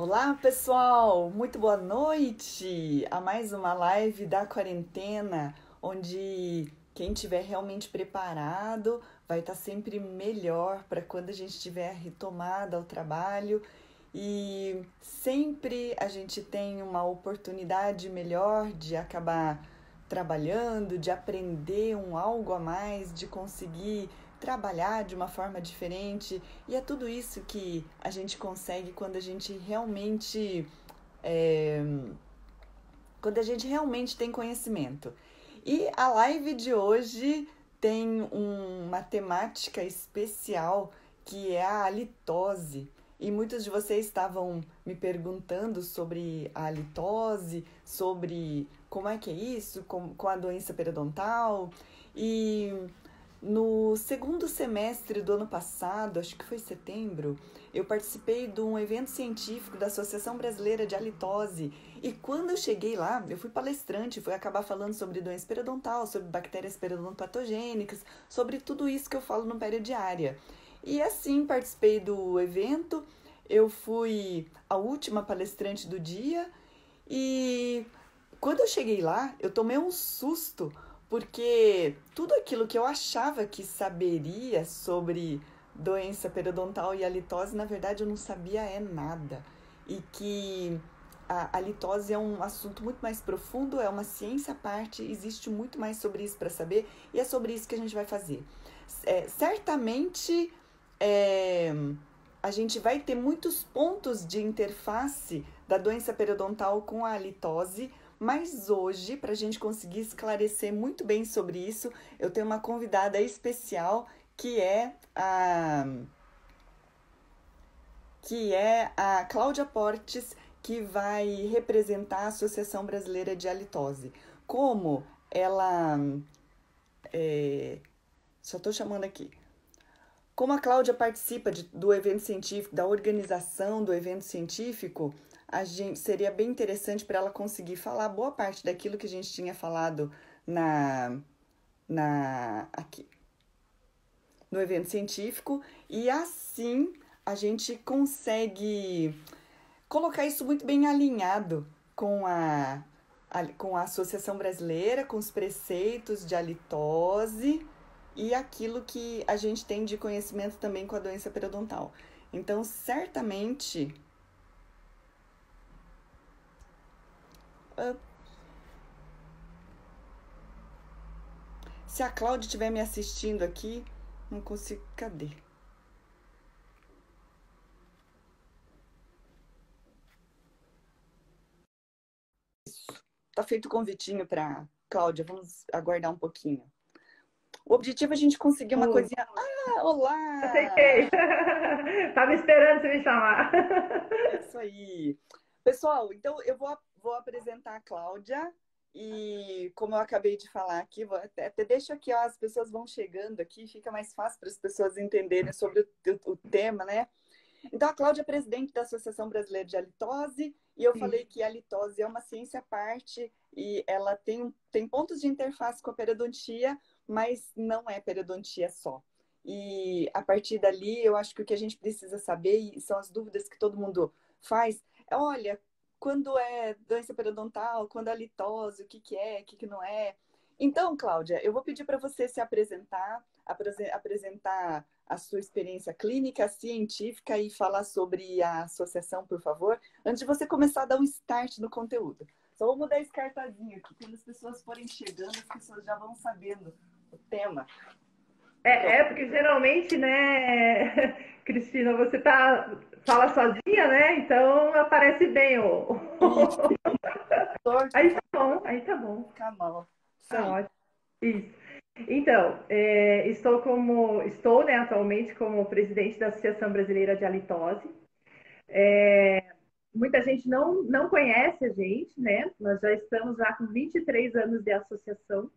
Olá, pessoal! Muito boa noite a mais uma live da quarentena, onde quem tiver realmente preparado vai estar sempre melhor para quando a gente tiver retomada ao trabalho e sempre a gente tem uma oportunidade melhor de acabar trabalhando, de aprender um algo a mais, de conseguir trabalhar de uma forma diferente. E é tudo isso que a gente consegue quando a gente realmente. É, quando a gente realmente tem conhecimento. E a live de hoje tem um, uma temática especial que é a halitose. E muitos de vocês estavam me perguntando sobre a halitose, sobre como é que é isso com, com a doença periodontal. E no segundo semestre do ano passado, acho que foi setembro, eu participei de um evento científico da Associação Brasileira de Halitose. E quando eu cheguei lá, eu fui palestrante, fui acabar falando sobre doença periodontal, sobre bactérias periodontopatogênicas, sobre tudo isso que eu falo no Periodiária. E assim participei do evento, eu fui a última palestrante do dia e quando eu cheguei lá, eu tomei um susto porque tudo aquilo que eu achava que saberia sobre doença periodontal e halitose, na verdade eu não sabia é nada. E que a halitose é um assunto muito mais profundo, é uma ciência à parte, existe muito mais sobre isso para saber e é sobre isso que a gente vai fazer. É, certamente é, a gente vai ter muitos pontos de interface da doença periodontal com a halitose, mas hoje, para a gente conseguir esclarecer muito bem sobre isso, eu tenho uma convidada especial que é a que é a Cláudia Portes, que vai representar a Associação Brasileira de Halitose. Como ela é, só estou chamando aqui. Como a Cláudia participa de, do evento científico, da organização do evento científico, a gente seria bem interessante para ela conseguir falar boa parte daquilo que a gente tinha falado na na aqui no evento científico e assim a gente consegue colocar isso muito bem alinhado com a, a com a Associação Brasileira, com os preceitos de halitose e aquilo que a gente tem de conhecimento também com a doença periodontal. Então, certamente Se a Cláudia estiver me assistindo aqui, não consigo. Cadê? Isso. Tá feito o convitinho para Cláudia. Vamos aguardar um pouquinho. O objetivo é a gente conseguir uma coisinha. Ah, olá! Aceitei! Tava esperando você me chamar. Isso aí. Pessoal, então eu vou vou apresentar a Cláudia. E como eu acabei de falar aqui, vou até, até deixo aqui, ó, as pessoas vão chegando aqui, fica mais fácil para as pessoas entenderem sobre o, o, tema, né? Então, a Cláudia é presidente da Associação Brasileira de Halitose, e eu Sim. falei que a halitose é uma ciência à parte e ela tem, tem pontos de interface com a periodontia, mas não é periodontia só. E a partir dali, eu acho que o que a gente precisa saber, e são as dúvidas que todo mundo faz, é, olha, quando é doença periodontal, quando é litose, o que, que é, o que, que não é. Então, Cláudia, eu vou pedir para você se apresentar, apresentar a sua experiência clínica, científica e falar sobre a associação, por favor, antes de você começar a dar um start no conteúdo. Só vou mudar esse cartazinho aqui, quando as pessoas forem chegando, as pessoas já vão sabendo o tema. É, é porque geralmente, né, Cristina, você tá fala sozinha, né? Então aparece bem o. aí tá bom, aí tá bom. Tá bom. Tá ótimo. Isso. Então, é, estou como estou né, atualmente como presidente da Associação Brasileira de Halitose. É, muita gente não, não conhece a gente, né? Nós já estamos lá com 23 anos de associação.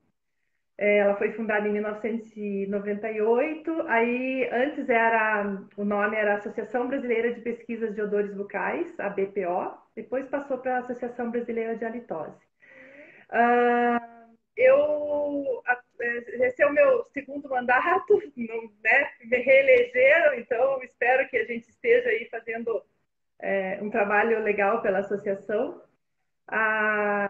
É, ela foi fundada em 1998. Aí, antes era o nome era Associação Brasileira de Pesquisas de Odores Bucais, a BPO. Depois passou para a Associação Brasileira de Halitose. Uh, eu esse é o meu segundo mandato, né? Me reelegeram, então espero que a gente esteja aí fazendo é, um, trabalho legal pela associação. A,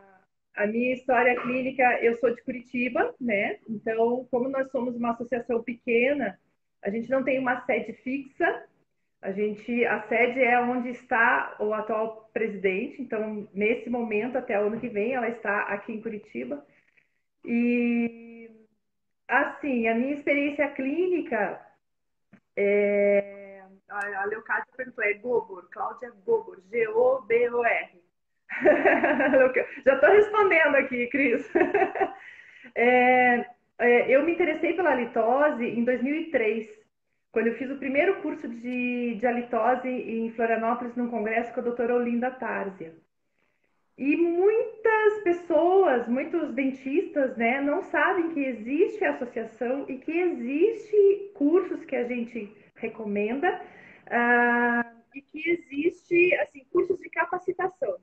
a minha história clínica, eu sou de Curitiba, né? Então, como nós somos uma associação pequena, a gente não tem uma sede fixa. A gente, a sede é onde está o atual presidente. Então, nesse momento, até o ano que vem, ela está aqui em Curitiba. E assim, a minha experiência clínica é... A Leocádia perguntou, é Gobor, Cláudia Gobor, G-O-B-O-R. Já estou respondendo aqui, Cris. é, é, eu me interessei pela litose em 2003, quando eu fiz o primeiro curso de, de halitose em Florianópolis, num congresso com a doutora Olinda Tarzia. E muitas pessoas, muitos dentistas, né, não sabem que existe a associação e que existe cursos que a gente recomenda uh, e que existe, assim, cursos de capacitação.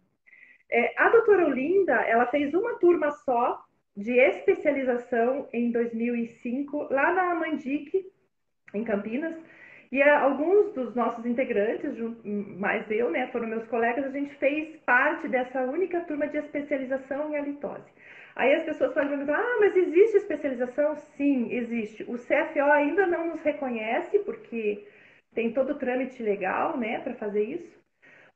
É, a doutora Olinda, ela fez uma turma só de especialização em 2005, lá na Mandique, em Campinas, e alguns dos nossos integrantes, mais eu, né, foram meus colegas, a gente fez parte dessa única turma de especialização em halitose. Aí as pessoas perguntar, ah, mas existe especialização? Sim, existe. O CFO ainda não nos reconhece, porque tem todo o trâmite legal, né, para fazer isso.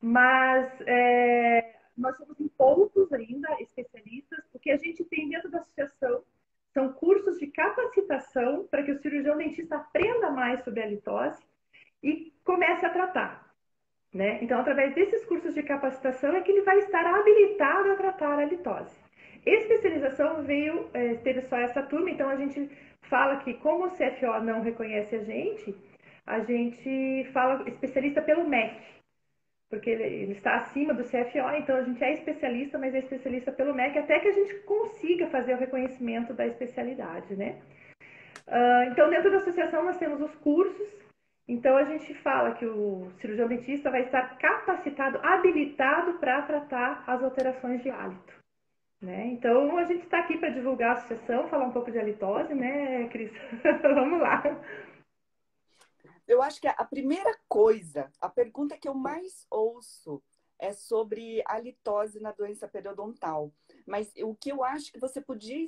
Mas é, nós somos em poucos ainda especialistas, porque a gente tem dentro da associação são cursos de capacitação para que o cirurgião dentista aprenda mais sobre a litose e comece a tratar. Né? Então, através desses cursos de capacitação é que ele vai estar habilitado a tratar a litose. Especialização veio, é, teve só essa turma, então a gente fala que como o CFO não reconhece a gente, a gente fala especialista pelo MEC, porque ele, ele, está acima do CFO, então a gente é especialista, mas é especialista pelo MEC, até que a gente consiga fazer o reconhecimento da especialidade, né? Uh, então, dentro da associação, nós temos os cursos, então a gente fala que o cirurgião dentista vai estar capacitado, habilitado para tratar as alterações de hálito. Né? Então, a gente está aqui para divulgar a associação, falar um pouco de halitose, né, Cris? Vamos lá. Eu acho que a primeira coisa, a pergunta que eu mais ouço é sobre a litose na doença periodontal. Mas o que eu acho que você podia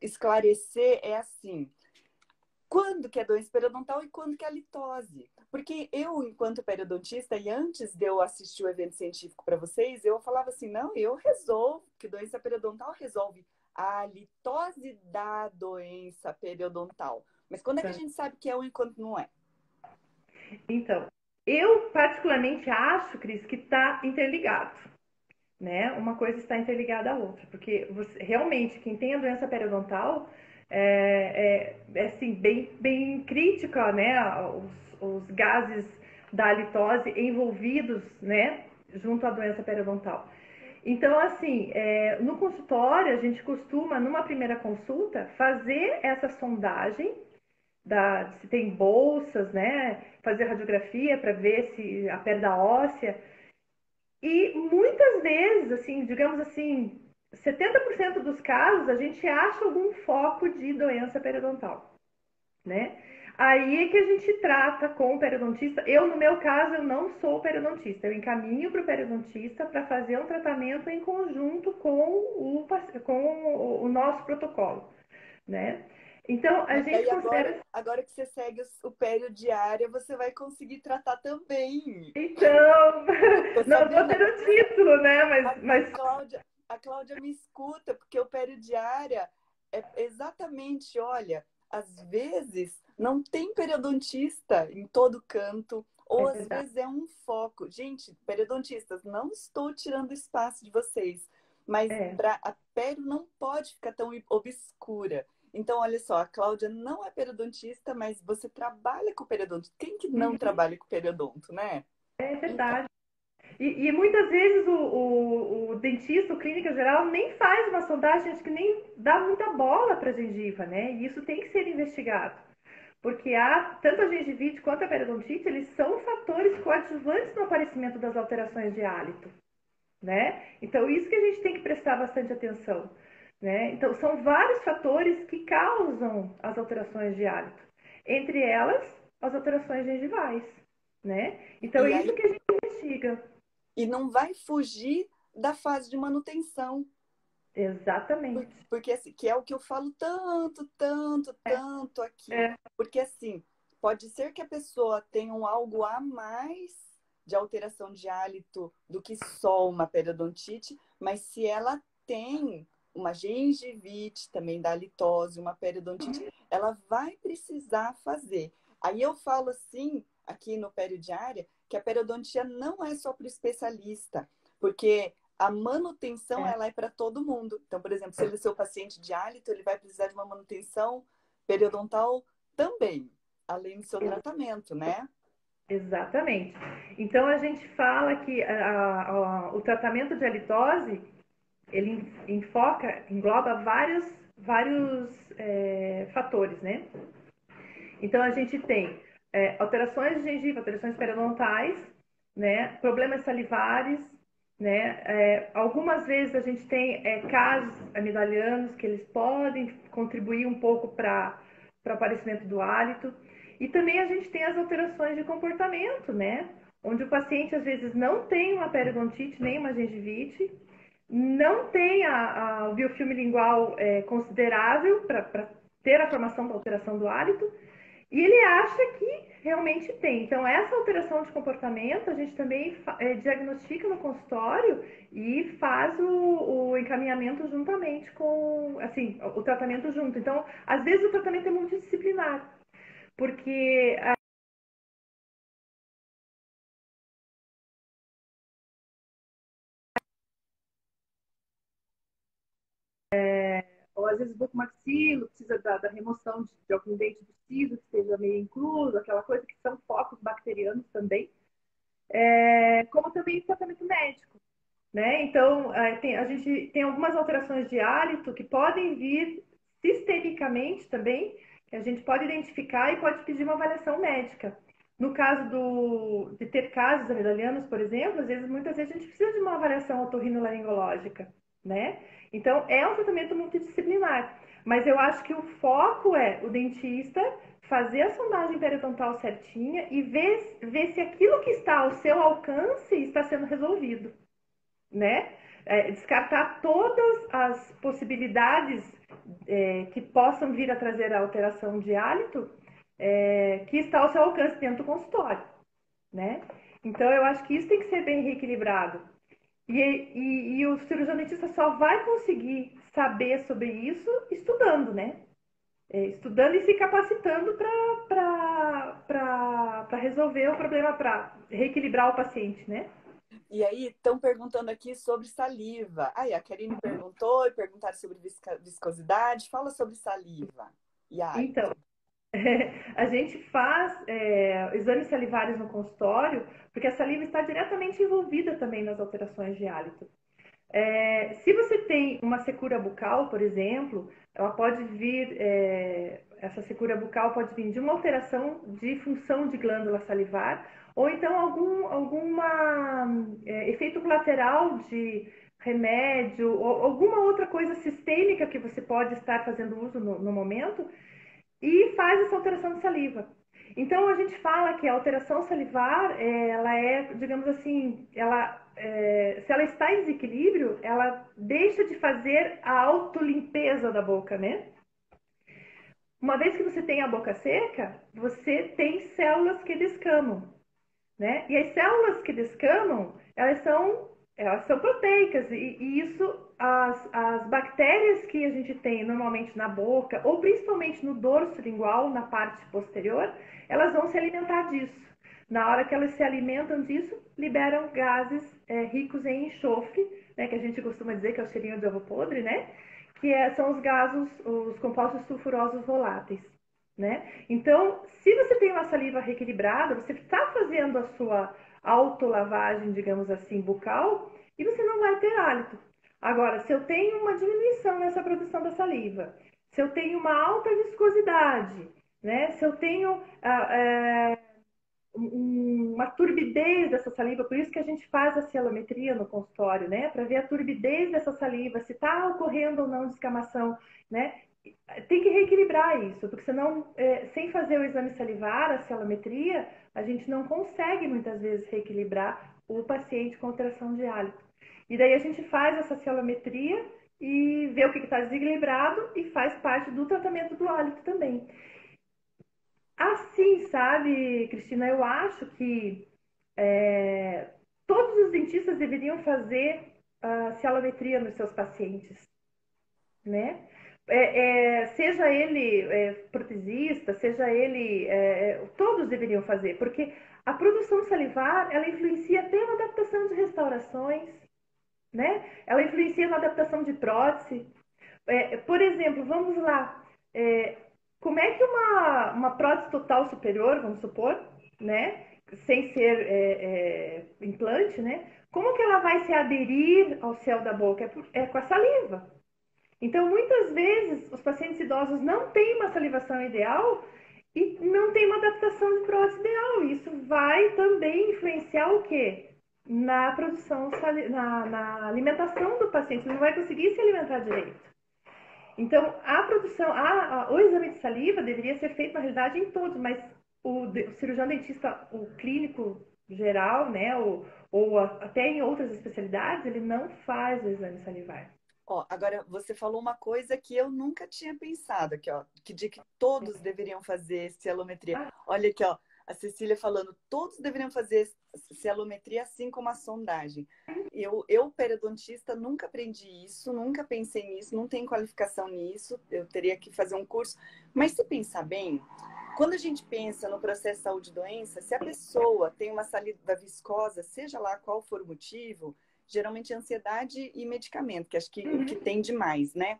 esclarecer é assim: quando que é doença periodontal e quando que é a litose? Porque eu, enquanto periodontista, e antes de eu assistir o evento científico para vocês, eu falava assim: não, eu resolvo, que doença periodontal resolve a litose da doença periodontal. Mas quando é que a gente sabe que é um enquanto não é? Então, eu particularmente acho, Cris, que está interligado. Né? Uma coisa está interligada à outra, porque você, realmente quem tem a doença periodontal é, é, é assim, bem, bem crítica, né? Os, os gases da halitose envolvidos, né? Junto à doença periodontal. Então, assim, é, no consultório, a gente costuma, numa primeira consulta, fazer essa sondagem da, se tem bolsas, né? Fazer radiografia para ver se a perda óssea. E muitas vezes, assim, digamos assim, 70% dos casos a gente acha algum foco de doença periodontal, né? Aí é que a gente trata com o periodontista. Eu, no meu caso, eu não sou periodontista. Eu encaminho para o periodontista para fazer um tratamento em conjunto com o, com o nosso protocolo, né? Então, a gente considera... Agora, agora, que você segue o pério diária, você vai conseguir tratar também. Então, não vou ter o título, né? Mas, a, mas... Cláudia, a Cláudia me escuta, porque o pério diária é exatamente, olha, às vezes não tem periodontista em todo canto, ou é às vezes é um foco. Gente, periodontistas, não estou tirando espaço de vocês, mas é. pra, a pério não pode ficar tão obscura. Então, olha só, a Cláudia não é periodontista, mas você trabalha com periodonto. Quem que não uhum. trabalha com periodonto, né? É verdade. E, e, muitas vezes o, o, o, dentista, o clínica geral, nem faz uma sondagem, acho que nem dá muita bola para a gengiva, né? E isso tem que ser investigado. Porque há, tanto a gengivite quanto a periodontite, eles são fatores coadjuvantes no aparecimento das alterações de hálito, né? Então, isso que a gente tem que prestar bastante atenção. Né? Então, são vários fatores que causam as alterações de hálito. Entre elas, as alterações gengivais. Né? Então, é isso que a gente investiga. e não vai fugir da fase de manutenção. Exatamente. Porque, assim, que é o que eu falo tanto, tanto, é. tanto aqui. É. Porque assim, pode ser que a pessoa tenha um algo a mais de alteração de hálito do que só uma periodontite, mas se ela tem uma gengivite, também da halitose, uma periodontite, ela vai precisar fazer. Aí eu falo assim, aqui no periodiária, que a periodontia não é só para o especialista, porque a manutenção é. ela é para todo mundo. Então, por exemplo, se ele é seu paciente de hálito, ele vai precisar de uma manutenção periodontal também, além do seu tratamento, né? Exatamente. Então a gente fala que a, a, o tratamento de halitose ele enfoca, engloba vários, vários é, fatores, né? Então a gente tem é, alterações de gengiva, alterações periodontais, né? Problemas salivares, né? É, algumas vezes a gente tem é, casos amidalianos que eles podem contribuir um pouco para o aparecimento do hálito. E também a gente tem as alterações de comportamento, né? Onde o paciente às vezes não tem uma periodontite nem uma gengivite, não tem a, a, o biofilme lingual é, considerável para ter a formação da alteração do hálito, e ele acha que realmente tem. Então, essa alteração de comportamento a gente também é, diagnostica no consultório e faz o, o, encaminhamento juntamente com, assim, o tratamento junto. Então, às vezes o tratamento é multidisciplinar, porque ou às vezes bucomaxilo, precisa da, da remoção de, de, algum dente do siso que esteja meio incluso, aquela coisa que são focos bacterianos também, é, como também tratamento médico. Né? Então, a, tem, a gente tem algumas alterações de hálito que podem vir sistemicamente também, que a gente pode identificar e pode pedir uma avaliação médica. No caso do, de ter casos amidalianos, por exemplo, às vezes, muitas vezes a gente precisa de uma avaliação otorrinolaringológica, né? Então, é um tratamento multidisciplinar. Mas eu acho que o foco é o dentista fazer a sondagem periodontal certinha e ver, ver se aquilo que está ao seu alcance está sendo resolvido, né? É, descartar todas as possibilidades é, que possam vir a trazer a alteração de hálito é, que está ao seu alcance dentro do consultório, né? Então, eu acho que isso tem que ser bem reequilibrado. E, e, e o cirurgião dentista só vai conseguir saber sobre isso estudando, né? É, estudando e se capacitando para resolver o problema, para reequilibrar o paciente, né? E aí, estão perguntando aqui sobre saliva. Aí, a Karine perguntou e perguntaram sobre viscosidade. Fala sobre saliva. E aí? Então, a gente faz é, exames salivares no consultório, porque a saliva está diretamente envolvida também nas alterações de hálito. É, se você tem uma secura bucal, por exemplo, ela pode vir, é, essa secura bucal pode vir de uma alteração de função de glândula salivar, ou então algum alguma, é, efeito colateral de remédio, ou alguma outra coisa sistêmica que você pode estar fazendo uso no, no momento, e faz essa alteração de saliva. Então a gente fala que a alteração salivar, ela é, digamos assim, ela, é, se ela está em desequilíbrio, ela deixa de fazer a autolimpeza da boca, né? Uma vez que você tem a boca seca, você tem células que descamam, né? E as células que descamam, elas são, elas são proteicas e, e isso as, as bactérias que a gente tem normalmente na boca, ou principalmente no dorso lingual, na parte posterior, elas vão se alimentar disso. Na hora que elas se alimentam disso, liberam gases é, ricos em enxofre, né, que a gente costuma dizer que é o cheirinho de ovo podre, né? Que é, são os gases, os compostos sulfurosos voláteis. Né? Então, se você tem uma saliva reequilibrada, você está fazendo a sua autolavagem, digamos assim, bucal, e você não vai ter hálito. Agora, se eu tenho uma diminuição nessa produção da saliva, se eu tenho uma alta viscosidade, né? se eu tenho ah, é, uma turbidez dessa saliva, por isso que a gente faz a cielometria no consultório, né? Para ver a turbidez dessa saliva, se está ocorrendo ou não descamação, né? Tem que reequilibrar isso, porque senão, é, sem fazer o exame salivar, a cielometria, a gente não consegue muitas vezes reequilibrar o paciente com alteração de hálito. E daí a gente faz essa cielometria e vê o que está desequilibrado e faz parte do tratamento do hálito também. Assim, sabe, Cristina, eu acho que é, todos os dentistas deveriam fazer a cielometria nos seus pacientes, né? É, é, seja ele é, protesista, seja ele, é, todos deveriam fazer, porque a produção salivar ela influencia até na adaptação de restaurações, né? Ela influencia na adaptação de prótese. É, por exemplo, vamos lá, como é que uma, uma prótese total superior, vamos supor, né? Sem ser implante, né? Como que ela vai se aderir ao céu da boca? É, com a saliva. Então, muitas vezes, os pacientes idosos não têm uma salivação ideal e não tem uma adaptação de prótese ideal. Isso vai também influenciar o quê? Na produção, na, na alimentação do paciente. Ele não vai conseguir se alimentar direito. Então, a produção, a, a, o exame de saliva deveria ser feito, na realidade, em todos, mas o, o cirurgião dentista, o clínico geral, né, ou, ou a, até em outras especialidades, ele não faz o exame salivar. Ó, agora você falou uma coisa que eu nunca tinha pensado aqui, ó, que de que todos deveriam fazer cielometria. Ah. Olha aqui, ó, a Cecília falando, todos deveriam fazer cielometria assim como a sondagem. Eu, eu periodontista, nunca aprendi isso, nunca pensei nisso, não tenho qualificação nisso, eu teria que fazer um curso. Mas se pensar bem, quando a gente pensa no processo saúde-doença, se a pessoa tem uma saliva viscosa, seja lá qual for o motivo, geralmente ansiedade e medicamento, que acho que uhum. o que tem demais, né?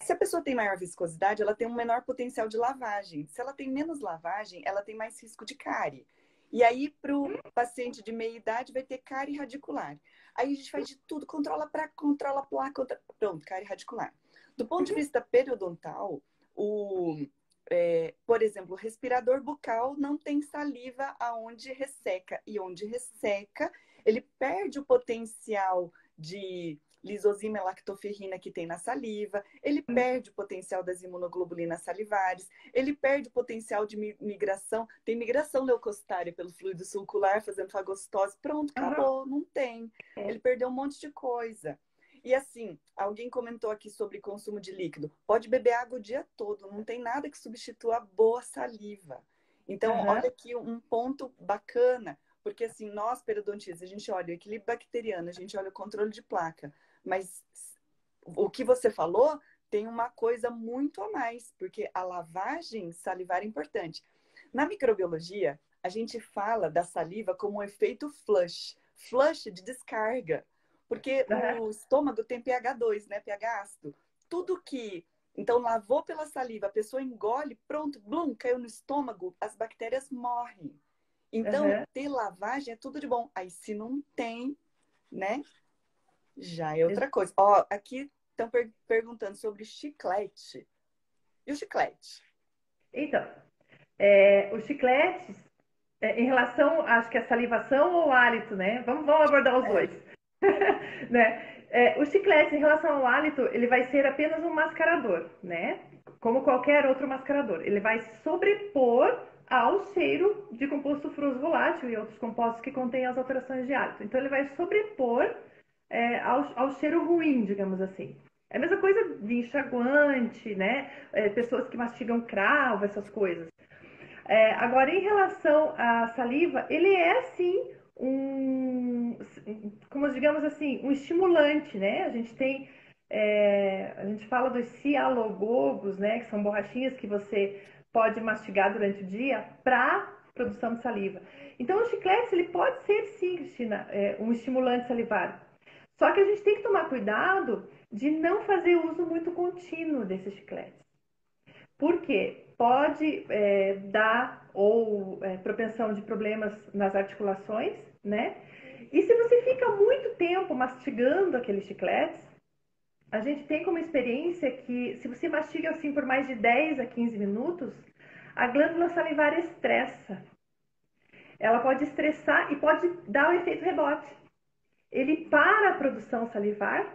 Se a pessoa tem maior viscosidade, ela tem um menor potencial de lavagem. Se ela tem menos lavagem, ela tem mais risco de cárie. E aí, para o paciente de meia idade, vai ter cárie radicular. Aí a gente faz de tudo, controla para controla placa, contra... pronto, cárie radicular. Do ponto de vista periodontal, o, é, por exemplo, o respirador bucal não tem saliva aonde resseca. E onde resseca, ele perde o potencial de lisozima e lactoferrina que tem na saliva, ele hum. perde o potencial das imunoglobulinas salivares, ele perde o potencial de migração, tem migração leucocitária pelo fluido sulcular fazendo fagostose, pronto, acabou, não tem. É. Ele perdeu um monte de coisa. E assim, alguém comentou aqui sobre consumo de líquido. Pode beber água o dia todo, não tem nada que substitua a boa saliva. Então, uhum. olha aqui um ponto bacana. Porque, assim, nós, periodontistas, a gente olha o equilíbrio bacteriano, a gente olha o controle de placa. Mas o que você falou tem uma coisa muito a mais, porque a lavagem salivar é importante. Na microbiologia, a gente fala da saliva como um efeito flush flush de descarga. Porque uhum. o estômago tem pH 2, né? pH ácido. Tudo que. Então, lavou pela saliva, a pessoa engole, pronto, blum, caiu no estômago, as bactérias morrem. Então, uhum. ter lavagem é tudo de bom. Aí, se não tem, né? Já é outra coisa. Ó, aqui estão per perguntando sobre chiclete. E o chiclete? Então, é, os chicletes, é, em relação, acho que a salivação ou hálito, né? Vamos, vamos abordar os é. dois. né? É, o chiclete, em relação ao hálito, ele vai ser apenas um mascarador, né? Como qualquer outro mascarador. Ele vai sobrepor ao cheiro de composto furoso volátil e outros compostos que contêm as alterações de hálito. Então, ele vai sobrepor é, ao, ao, cheiro ruim, digamos assim. É a mesma coisa de enxaguante, né? É, pessoas que mastigam cravo, essas coisas. É, agora, em relação à saliva, ele é, sim, um, como digamos assim, um estimulante, né? A gente tem, é, a gente fala dos cialogogos, né? Que são borrachinhas que você pode mastigar durante o dia para produção de saliva. Então, o chiclete ele pode ser sim, Cristina, é, um estimulante salivar. Só que a gente tem que tomar cuidado de não fazer uso muito contínuo desses chicletes. Por quê? Pode é, dar ou é, propensão de problemas nas articulações, né? E se você fica muito tempo mastigando aqueles chicletes, a gente tem como experiência que se você mastiga assim por mais de 10 a 15 minutos, a glândula salivar estressa. Ela pode estressar e pode dar o efeito rebote. Ele para a produção salivar,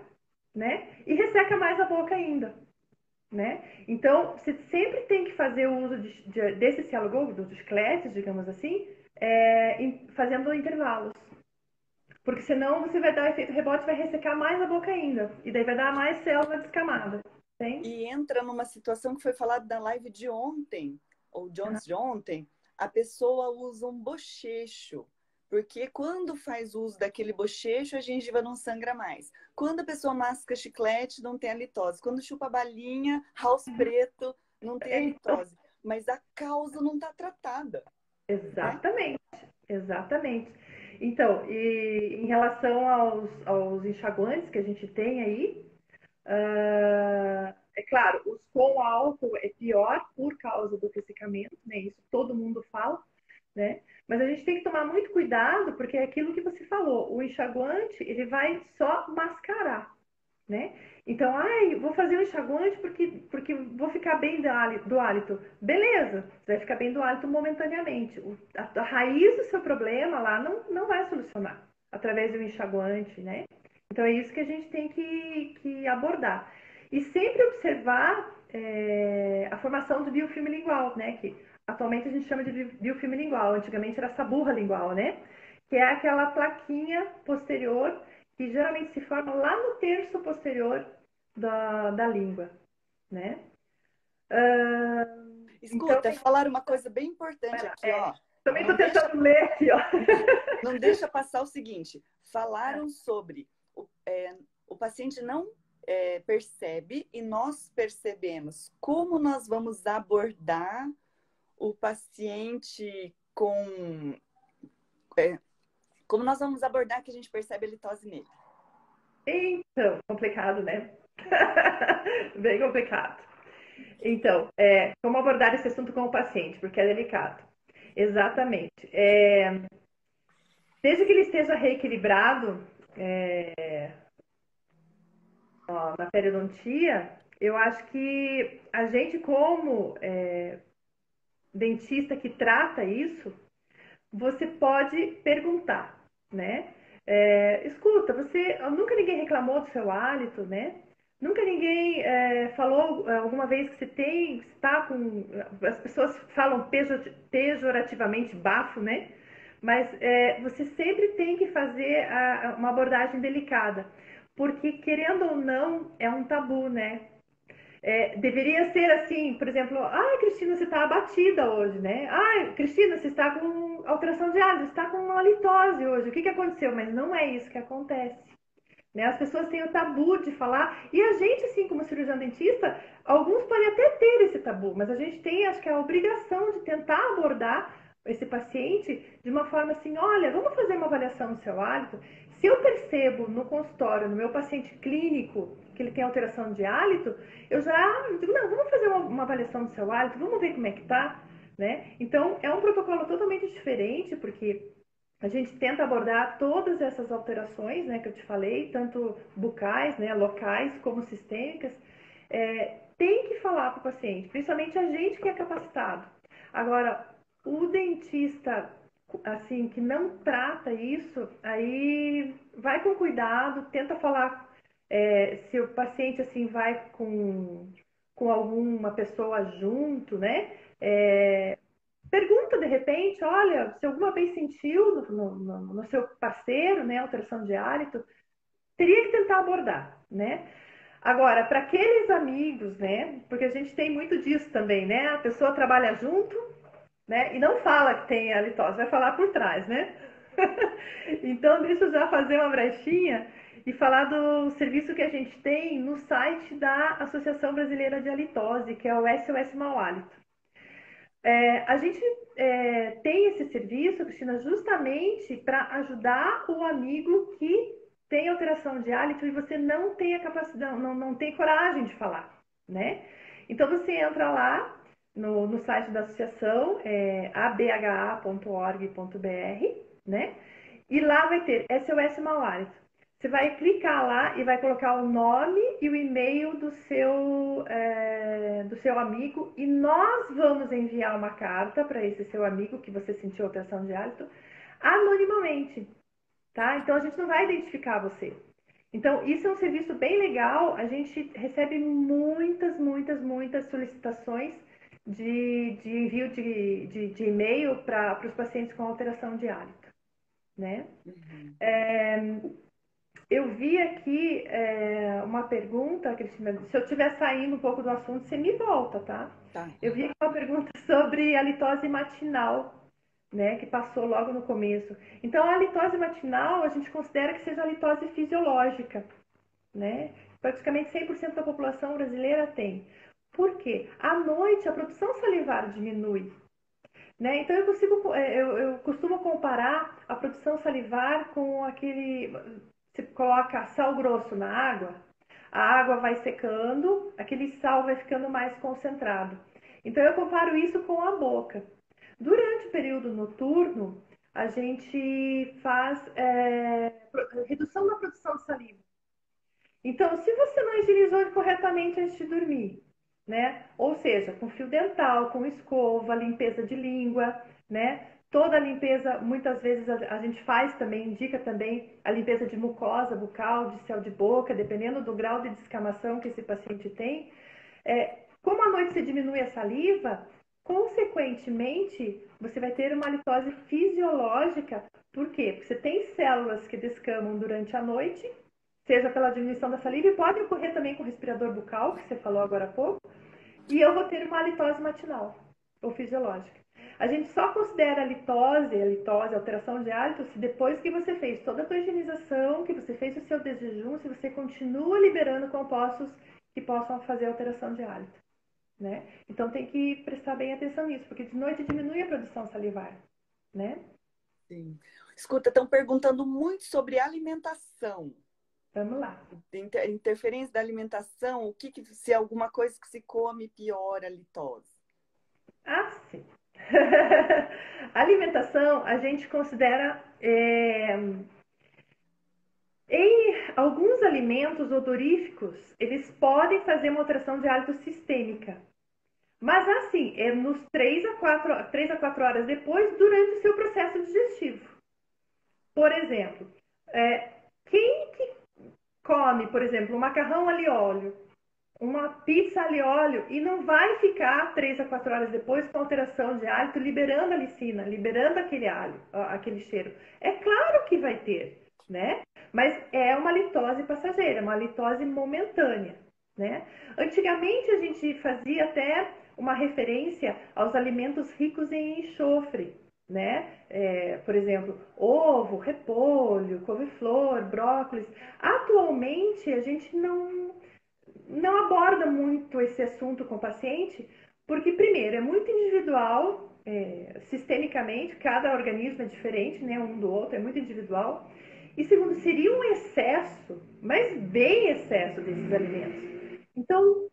né? E resseca mais a boca ainda, né? Então, você sempre tem que fazer o uso de, de, desse cialogogo, dos chicletes, digamos assim, é, em, fazendo intervalos. Porque senão você vai dar efeito rebote, vai ressecar mais a boca ainda. E daí vai dar mais célula descamada. Tem? E entra numa situação que foi falada na live de ontem, ou ontem, de ontem, a pessoa usa um bochecho. Porque quando faz uso daquele bochecho, a gengiva não sangra mais. Quando a pessoa masca chiclete, não tem halitose. Quando chupa balinha, house uhum. preto, não tem halitose. Mas a causa não está tratada. Exatamente, né? exatamente. Então, e em relação aos, aos enxaguantes que a gente tem aí, uh, é claro, os com álcool é pior por causa do ressecamento, né? Isso todo mundo fala, né? Mas a gente tem que tomar muito cuidado, porque é aquilo que você falou, o enxaguante, ele vai só mascarar, né? Então, ai, vou fazer um enxaguante porque, porque vou ficar bem do hálito. Beleza, você vai ficar bem do hálito momentaneamente. O, a, a, raiz do seu problema lá não, não vai solucionar através do enxaguante, né? Então, é isso que a gente tem que, que abordar. E sempre observar é, a formação do biofilme lingual, né? Que atualmente a gente chama de biofilme lingual, antigamente era saburra lingual, né? Que é aquela plaquinha posterior que geralmente se forma lá no terço posterior da, da língua, né? Uh, Escuta, então, falar uma coisa bem importante aqui, é, ó. Também estou tentando deixa, ler aqui, ó. Não deixa passar o seguinte: falaram sobre o, é, o paciente não é, percebe e nós percebemos. Como nós vamos abordar o paciente com é, como nós vamos abordar que a gente percebe a litose nele? Então, complicado, né? Bem complicado. Então, é, como abordar esse assunto com o paciente, porque é delicado. Exatamente. É, desde que ele esteja reequilibrado é, ó, na periodontia, eu acho que a gente, como é, dentista que trata isso, você pode perguntar né? É, escuta, você nunca ninguém reclamou do seu hálito, né? Nunca ninguém é, falou é, alguma vez que você tem, está com. As pessoas falam pejorativamente bafo, né? Mas é, você sempre tem que fazer a, uma abordagem delicada, porque querendo ou não é um tabu, né? É, deveria ser assim, por exemplo, ah, Cristina, você está abatida hoje, né? Ah, Cristina, você está com alteração de hálito, você está com uma litose hoje, o que, que aconteceu? Mas não é isso que acontece. Né? As pessoas têm o tabu de falar, e a gente, assim, como cirurgião dentista, alguns podem até ter esse tabu, mas a gente tem, acho que, a obrigação de tentar abordar esse paciente de uma forma assim: olha, vamos fazer uma avaliação do seu hálito. Se eu percebo no consultório, no meu paciente clínico, que ele tem alteração de hálito, eu já digo, não, vamos fazer uma, uma avaliação do seu hálito, vamos ver como é que tá, né? Então, é um protocolo totalmente diferente, porque a gente tenta abordar todas essas alterações, né, que eu te falei, tanto bucais, né, locais, como sistêmicas. É, tem que falar para o paciente, principalmente a gente que é capacitado. Agora, o dentista, assim, que não trata isso, aí vai com cuidado, tenta falar é, se o paciente assim vai com, com alguma pessoa junto, né? É, pergunta de repente, olha, se alguma vez sentiu no, no, no, seu parceiro, né, alteração de hálito, teria que tentar abordar, né? Agora, para aqueles amigos, né? Porque a gente tem muito disso também, né? A pessoa trabalha junto, né? E não fala que tem halitose, vai falar por trás, né? então, deixa eu já fazer uma brechinha e falar do serviço que a gente tem no site da Associação Brasileira de Halitose, que é o SOS Mau Hálito. É, a gente é, tem esse serviço, Cristina, justamente para ajudar o amigo que tem alteração de hálito e você não tem a capacidade, não, não tem coragem de falar, né? Então você entra lá no, no site da associação, é, abha.org.br, né? E lá vai ter SOS Mau Hálito. Você vai clicar lá e vai colocar o nome e o e-mail do seu, é, do seu amigo e nós vamos enviar uma carta para esse seu amigo que você sentiu alteração de hálito anonimamente, tá? Então a gente não vai identificar você. Então isso é um serviço bem legal. A gente recebe muitas, muitas, muitas solicitações de, de envio de, de, de e-mail para os pacientes com alteração de hálito. né? Uhum. É, eu vi aqui é, uma pergunta, Cristina, se eu estiver saindo um pouco do assunto, você me volta, tá? tá? Eu vi aqui uma pergunta sobre a litose matinal, né, que passou logo no começo. Então, a litose matinal, a gente considera que seja a litose fisiológica, né? Praticamente 100% da população brasileira tem. Por quê? À noite, a produção salivar diminui. Né? Então, eu, consigo, é, eu, eu costumo comparar a produção salivar com aquele você coloca sal grosso na água, a água vai secando, aquele sal vai ficando mais concentrado. Então eu comparo isso com a boca. Durante o período noturno, a gente faz é, redução da produção de saliva. Então, se você não higienizou corretamente antes de dormir, né? Ou seja, com fio dental, com escova, limpeza de língua, né? Toda a limpeza, muitas vezes a, gente faz também, indica também a limpeza de mucosa bucal, de céu de boca, dependendo do grau de descamação que esse paciente tem. É, como à noite você diminui a saliva, consequentemente você vai ter uma litose fisiológica. Por quê? Porque você tem células que descamam durante a noite, seja pela diminuição da saliva, e pode ocorrer também com o respirador bucal, que você falou agora há pouco, e eu vou ter uma litose matinal ou fisiológica. A gente só considera a litose, a litose, a alteração de hálito, se depois que você fez toda a sua higienização, que você fez o seu desjejum, se você continua liberando compostos que possam fazer alteração de hálito. Né? Então tem que prestar bem atenção nisso, porque de noite diminui a produção salivar, né? Sim. Escuta, estão perguntando muito sobre alimentação. Vamos lá. Inter interferência da alimentação, o que, que se alguma coisa que se come piora a litose? Ah, sim. alimentação a gente considera é, em alguns alimentos odoríficos eles podem fazer uma alteração de hálito sistêmica. Mas assim é nos 3 a 4 3 a 4 horas depois durante o seu processo digestivo. Por exemplo é, quem que come por exemplo um macarrão ali óleo uma pizza ali óleo e não vai ficar três a quatro horas depois com alteração de hálito, liberando a licina, liberando aquele alho, aquele cheiro. É claro que vai ter, né? Mas é uma litose passageira, uma litose momentânea, né? Antigamente a gente fazia até uma referência aos alimentos ricos em enxofre, né? É, por exemplo, ovo, repolho, couve-flor, brócolis. Atualmente a gente não não aborda muito esse assunto com o paciente, porque, primeiro, é muito individual, é, sistemicamente, cada organismo é diferente, né, um do outro, é muito individual. E, segundo, seria um excesso, mas bem excesso desses alimentos. Então,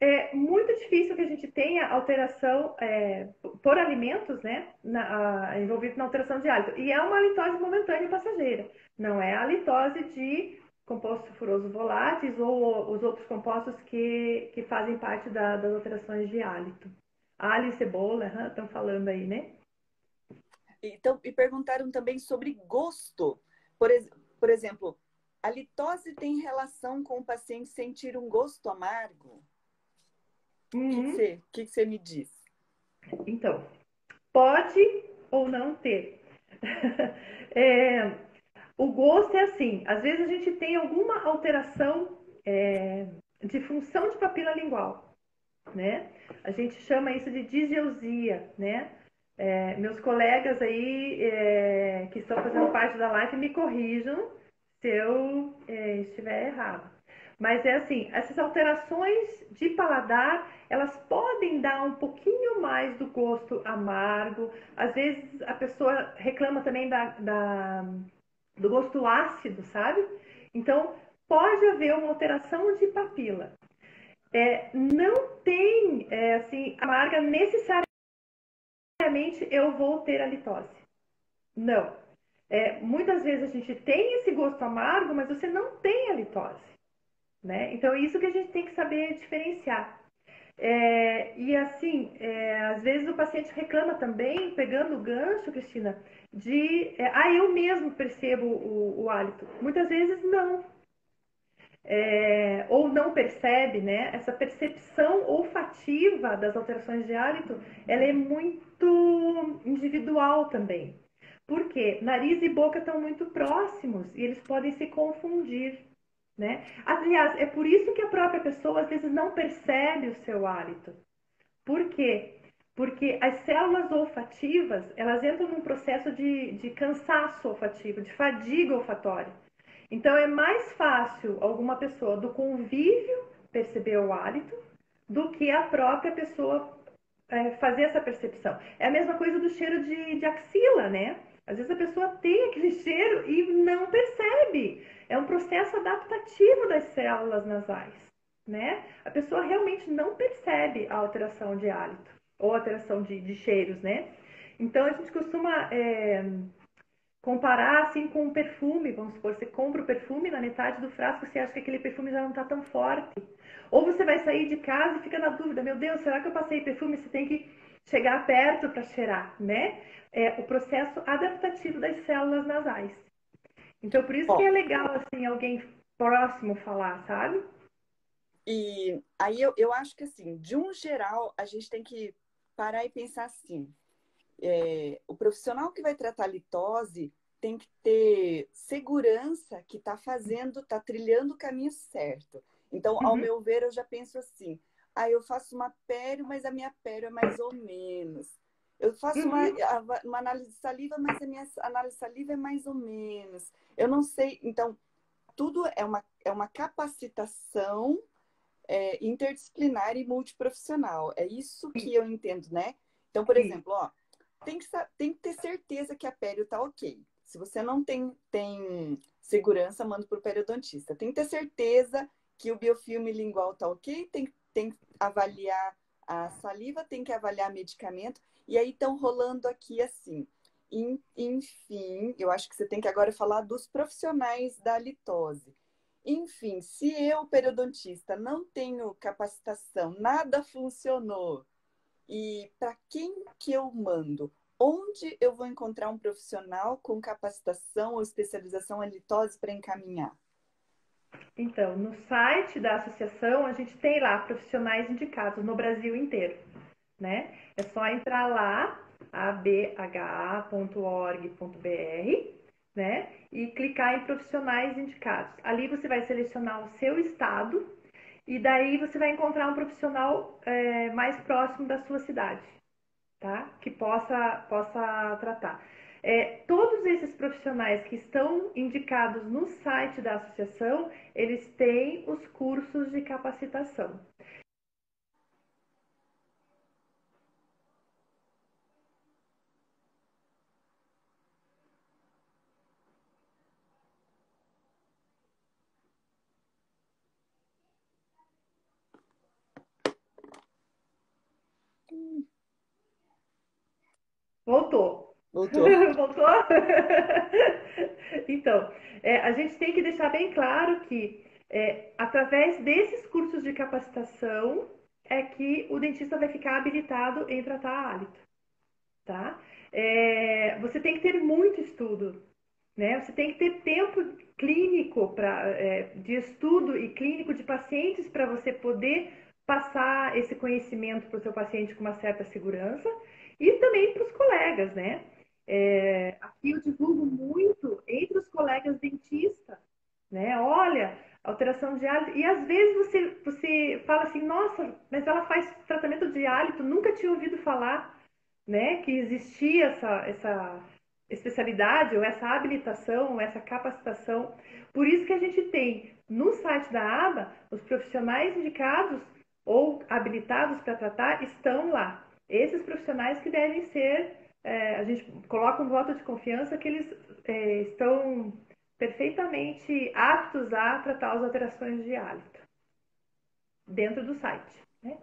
é muito difícil que a gente tenha alteração é, por alimentos, né, na, a, envolvido na alteração de hálito. E é uma litose momentânea passageira, não é a litose de compostos sulfurosos voláteis ou os outros compostos que, que fazem parte da, das alterações de hálito. Alho e cebola, estão falando aí, né? Então, e perguntaram também sobre gosto. Por, por exemplo, a litose tem relação com o paciente sentir um gosto amargo? Uhum. O que, você, que, que você me diz? Então, pode ou não ter. é, o gosto é assim, às vezes a gente tem alguma alteração é, de função de papila lingual, né? A gente chama isso de disgeusia, né? É, meus colegas aí é, que estão fazendo parte da live me corrijam se eu é, estiver errado. Mas é assim, essas alterações de paladar, elas podem dar um pouquinho mais do gosto amargo. Às vezes a pessoa reclama também da, da do gosto ácido, sabe? Então, pode haver uma alteração de papila. É, não tem, é, assim, amarga necessariamente eu vou ter a litose. Não. É, muitas vezes a gente tem esse gosto amargo, mas você não tem a litose. Né? Então, é isso que a gente tem que saber diferenciar. É, e assim, é, às vezes o paciente reclama também, pegando o gancho, Cristina, de é, ah, eu mesmo percebo o, o hálito. Muitas vezes não. É, ou não percebe, né? Essa percepção olfativa das alterações de hálito, ela é muito individual também. Porque nariz e boca estão muito próximos e eles podem se confundir, né? Aliás, é por isso que a própria pessoa às vezes não percebe o seu hálito. Por quê? Porque as células olfativas, elas entram num processo de, de cansaço olfativo, de fadiga olfatória. Então é mais fácil alguma pessoa do convívio perceber o hálito do que a própria pessoa é, fazer essa percepção. É a mesma coisa do cheiro de, de axila, né? Às vezes a pessoa tem aquele cheiro e não percebe. É um processo adaptativo das células nasais, né? A pessoa realmente não percebe a alteração de hálito ou alteração de, de cheiros, né? Então a gente costuma é, comparar assim com um perfume, vamos supor, você compra o perfume na metade do frasco, você acha que aquele perfume já não está tão forte. Ou você vai sair de casa e fica na dúvida, meu Deus, será que eu passei perfume? Você tem que chegar perto para cheirar, né? É o processo adaptativo das células nasais. Então, por isso Bom, que é legal, assim, alguém próximo falar, sabe? E aí eu, eu acho que, assim, de um geral, a gente tem que parar e pensar assim. É, o profissional que vai tratar litose tem que ter segurança que está fazendo, está trilhando o caminho certo. Então, ao uhum. meu ver, eu já penso assim: ah, eu faço uma pério, mas a minha pério é mais ou menos. Eu faço uhum. uma, uma análise de saliva, mas a minha análise de saliva é mais ou menos. Eu não sei. Então, tudo é uma, é uma capacitação é, interdisciplinar e multiprofissional. É isso que eu entendo, né? Então, por exemplo, ó, tem que, tem que ter certeza que a pério tá ok. Se você não tem, tem segurança, manda para o periodontista. Tem que ter certeza que o biofilme lingual tá ok, tem, tem que avaliar a saliva, tem que avaliar medicamento. E aí estão rolando aqui assim. Enfim, eu acho que você tem que agora falar dos profissionais da litose. Enfim, se eu, periodontista, não tenho capacitação, nada funcionou, e para quem que eu mando? Onde eu vou encontrar um profissional com capacitação ou especialização em litose para encaminhar? Então, no site da associação, a gente tem lá profissionais indicados no Brasil inteiro, né? É só entrar lá, abha.org.br né? E clicar em profissionais indicados. Ali você vai selecionar o seu estado e daí você vai encontrar um profissional é, mais próximo da sua cidade, tá? Que possa, possa tratar. É, todos esses profissionais que estão indicados no site da associação, eles têm os cursos de capacitação. Voltou. Voltou. Então, é, a gente tem que deixar bem claro que é, através desses cursos de capacitação é que o dentista vai ficar habilitado em tratar hálito, tá? É, você tem que ter muito estudo, né? Você tem que ter tempo clínico pra, é, de estudo e clínico de pacientes para você poder passar esse conhecimento para o seu paciente com uma certa segurança e também para os colegas, né? É, aqui eu divulgo muito entre os colegas dentistas, né? Olha, alteração de hálito. E às vezes você, você fala assim, nossa, mas ela faz tratamento de hálito, nunca tinha ouvido falar, né? Que existia essa, essa especialidade, ou essa habilitação, ou essa capacitação. Por isso que a gente tem no site da ABA, os profissionais indicados ou habilitados para tratar estão lá. Esses profissionais que devem ser, é, a gente coloca um voto de confiança que eles é, estão perfeitamente aptos a tratar as alterações de hálito dentro do site. Né?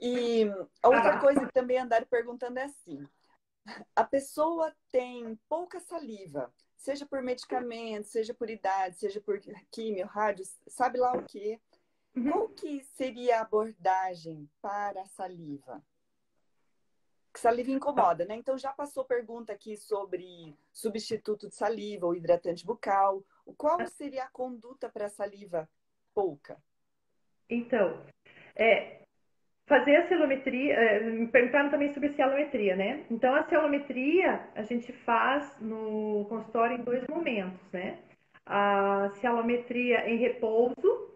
E a outra ah. coisa que também andaram perguntando é assim: a pessoa tem pouca saliva, seja por medicamento, seja por idade, seja por químio, rádio, sabe lá o que. Uhum. Qual que seria a abordagem para a saliva? Que saliva incomoda, né? Então já passou pergunta aqui sobre substituto de saliva ou hidratante bucal. Qual seria a conduta para a saliva pouca? Então, é, fazer a celometria, é, me perguntaram também sobre a celometria, né? Então, a celometria a gente faz no consultório em dois momentos, né? A celometria em repouso,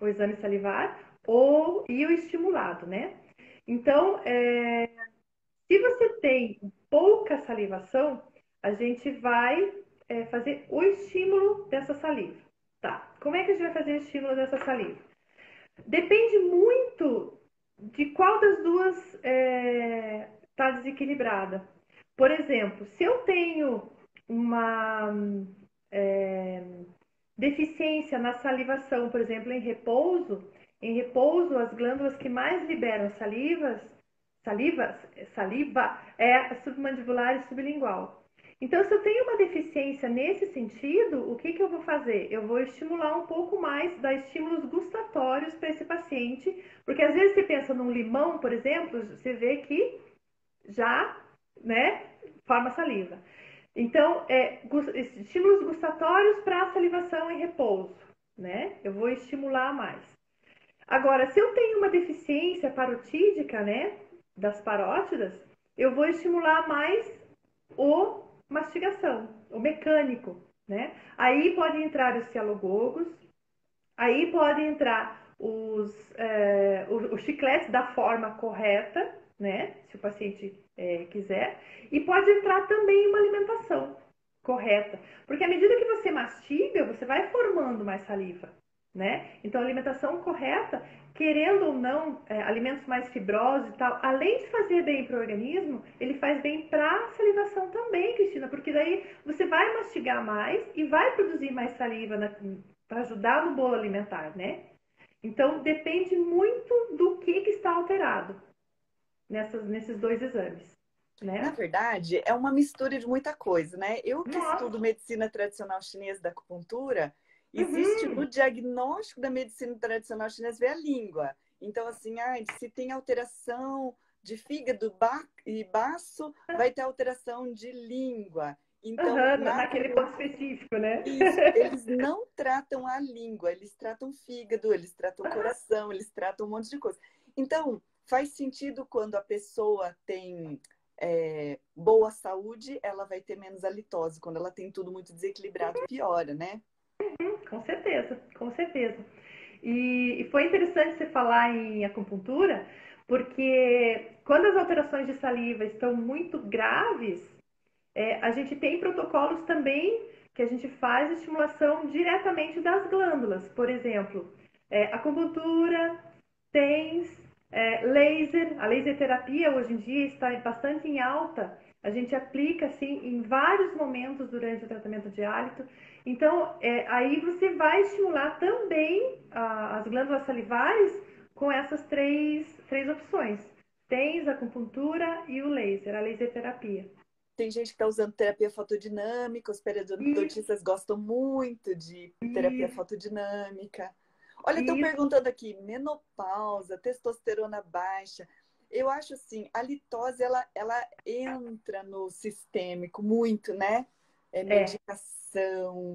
o exame salivar, ou, e o estimulado, né? Então, é, se você tem pouca salivação, a gente vai é, fazer o estímulo dessa saliva. Tá, como é que a gente vai fazer o estímulo dessa saliva? Depende muito de qual das duas está é, desequilibrada. Por exemplo, se eu tenho uma é, deficiência na salivação, por exemplo, em repouso, em repouso as glândulas que mais liberam salivas, salivas, saliva é submandibular e sublingual. Então, se eu tenho uma deficiência nesse sentido, o que, que eu vou fazer? Eu vou estimular um pouco mais, dar estímulos gustatórios para esse paciente, porque às vezes você pensa num limão, por exemplo, você vê que já, né, forma saliva. Então, é, estímulos gustatórios para salivação em repouso, né? Eu vou estimular mais. Agora, se eu tenho uma deficiência parotídica, né, das parótidas, eu vou estimular mais o mastigação, o mecânico, né? Aí pode entrar os cialogogos, aí pode entrar os, é, chicletes da forma correta, né? Se o paciente é, quiser, e pode entrar também uma alimentação correta, porque à medida que você mastiga, você vai formando mais saliva, né? Então, a alimentação correta querendo ou não, é, alimentos mais fibrosos e tal, além de fazer bem para o organismo, ele faz bem para a salivação também, Cristina, porque daí você vai mastigar mais e vai produzir mais saliva para ajudar no bolo alimentar, né? Então, depende muito do que, que está alterado nessas, nesses dois exames. Né? Na verdade, é uma mistura de muita coisa, né? Eu que Nossa. estudo medicina tradicional chinesa da acupuntura, Existe uhum. no diagnóstico da medicina tradicional chinesa ver a língua. Então, assim, ah, se tem alteração de fígado e baço, vai ter alteração de língua. Então, uhum, na... naquele ponto específico, né? Isso, eles não tratam a língua, eles tratam fígado, eles tratam coração, eles tratam um monte de coisa. Então, faz sentido quando a pessoa tem é, boa saúde, ela vai ter menos halitose. Quando ela tem tudo muito desequilibrado, piora, né? Com certeza, com certeza. E, e foi interessante você falar em acupuntura, porque quando as alterações de saliva estão muito graves, é, a gente tem protocolos também que a gente faz estimulação diretamente das glândulas. Por exemplo, é, acupuntura, TENS, é, laser. A laser terapia hoje em dia está bastante em alta. A gente aplica assim em vários momentos durante o tratamento de hálito. Então, é, aí você vai estimular também a, as glândulas salivares com essas três, três opções. Tens a acupuntura e o laser, a laser terapia. Tem gente que está usando terapia fotodinâmica, os periodontistas Isso. gostam muito de terapia Isso. fotodinâmica. Olha, estão perguntando aqui, menopausa, testosterona baixa. Eu acho assim, a litose, ela, ela entra no sistêmico muito, né? É, é. medicação.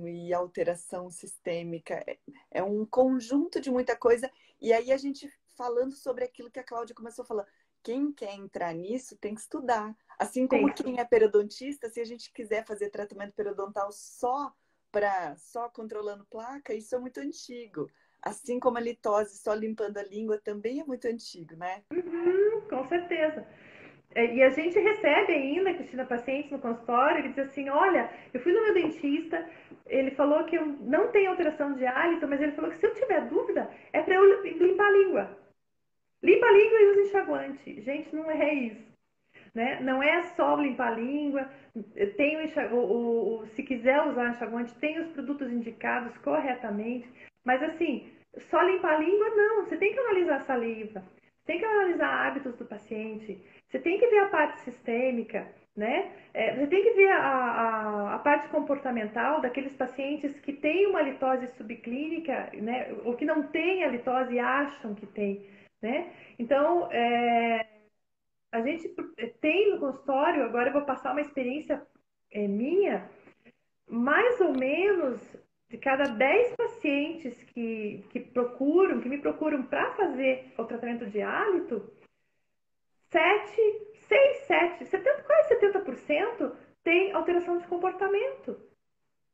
E alteração sistêmica. É, é um conjunto de muita coisa. E aí a gente falando sobre aquilo que a Cláudia começou a falar. Quem quer entrar nisso tem que estudar. Assim como Sim. quem é periodontista, se a gente quiser fazer tratamento periodontal só para só controlando placa, isso é muito antigo. Assim como a litose só limpando a língua também é muito antigo, né? Uhum, com certeza. É, e a gente recebe ainda, Cristina, pacientes no consultório, ele diz assim, olha, eu fui no meu dentista, ele falou que eu não tenho alteração de hálito, mas ele falou que se eu tiver dúvida, é para eu limpar a língua. Limpa a língua e usa enxaguante. Gente, não é isso. Né? Não é só limpar a língua, tem o, o, o, se quiser usar enxaguante, tem os produtos indicados corretamente, mas assim, só limpar a língua, não. Você tem que analisar a saliva, tem que analisar hábitos do paciente, você tem que ver a parte sistêmica, né? É, você tem que ver a, a, a, parte comportamental daqueles pacientes que têm uma litose subclínica, né? Ou que não têm a litose e acham que tem, né? Então, é, a gente tem no consultório, agora eu vou passar uma experiência é, minha, mais ou menos de cada 10 pacientes que, que procuram, que me procuram para fazer o tratamento de hálito, 7, 6, 7, 70, quase 70% tem alteração de comportamento,